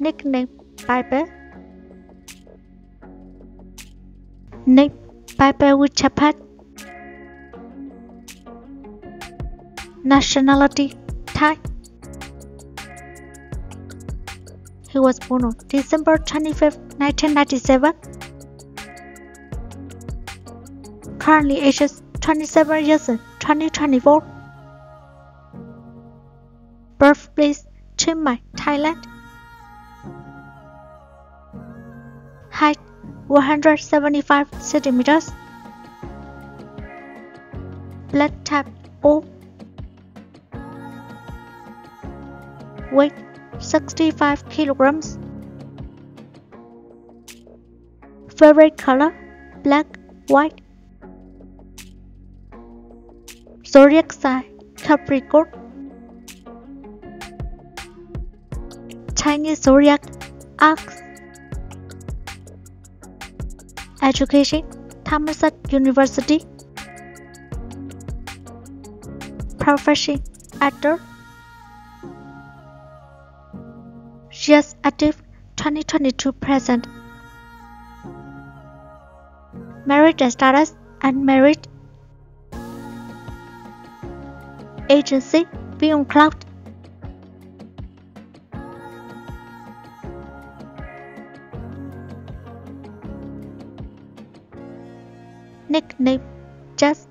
Nickname Piper. Nick Piper with Nationality Thai. He was born on December 25, 1997. Currently ages 27 years in 2024. Birthplace Chiang Mai, Thailand. Height 175 centimeters. Blood type O. Weight 65 kilograms. Favorite color black, white. Zodiac sign Capricorn. Chinese zodiac ox. Education Thammasat University. Profession actor. She Years active 2022 present. Married status unmarried. Agency Be On Cloud. Nickname Jes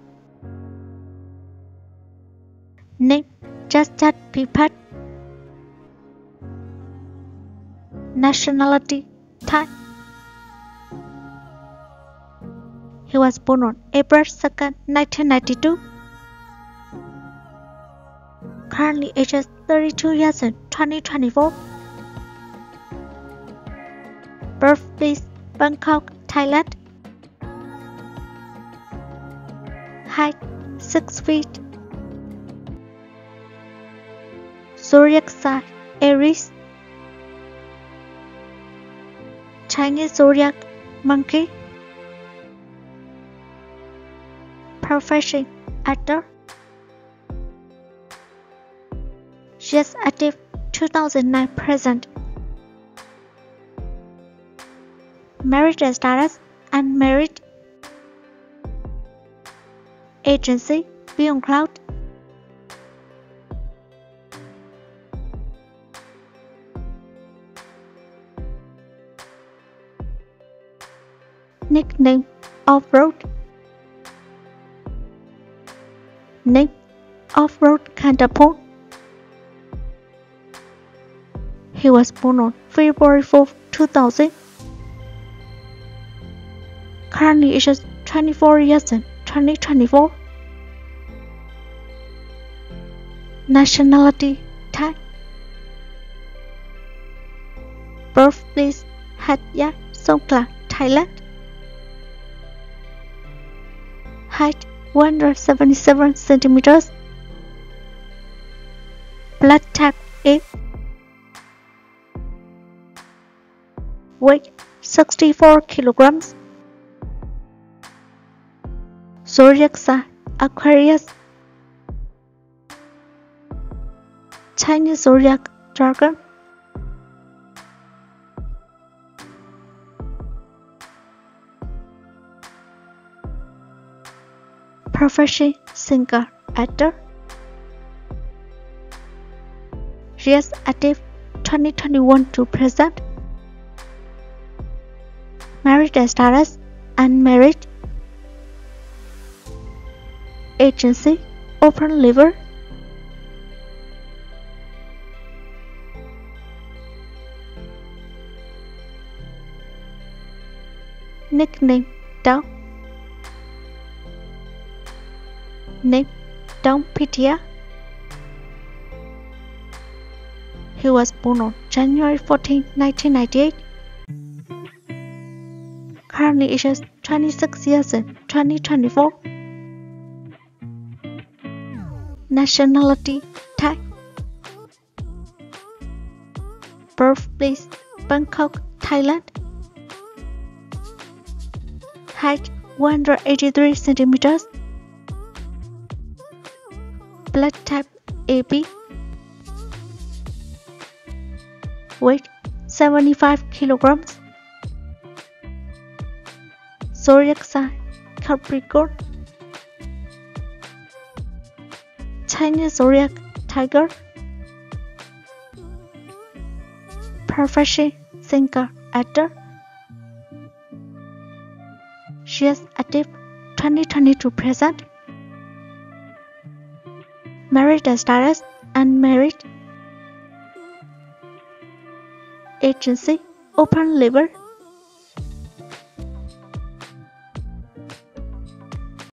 Name Just Chat Pipat Nationality Thai He was born on April 2nd, 1992. Currently ages 32 years in 2024. Birthplace Bangkok, Thailand. Height 6 feet. Zodiac sign Aries. Chinese zodiac monkey. Profession actor. Years active 2009 present. Married status unmarried. Agency Be On Cloud. Nickname Off-Road Nick Off-Road Kantapon He was born on February 4, 2000. Currently ages 24 years in 2024. Nationality Thai. Birthplace Hat Yai Songkhla, Thailand. Height 177 centimeters. Blood type A. Weight 64 kilograms. Zodiac sign Aquarius. Chinese zodiac dragon. Profession singer actor. Years active 2021 to present. Married status unmarried. Agency open liver. Nickname Daou. Name Daou Pittaya. He was born on January 14, 1998. Currently ages 26 years in 2024. Nationality Thai. Birthplace Bangkok, Thailand. Height 183 centimeters. Blood type AB. Weight 75 kilograms. Zodiac sign Capricorn. Chinese zodiac Tiger. Profession singer actor. She is active 2022 present. Married status unmarried. Agency open label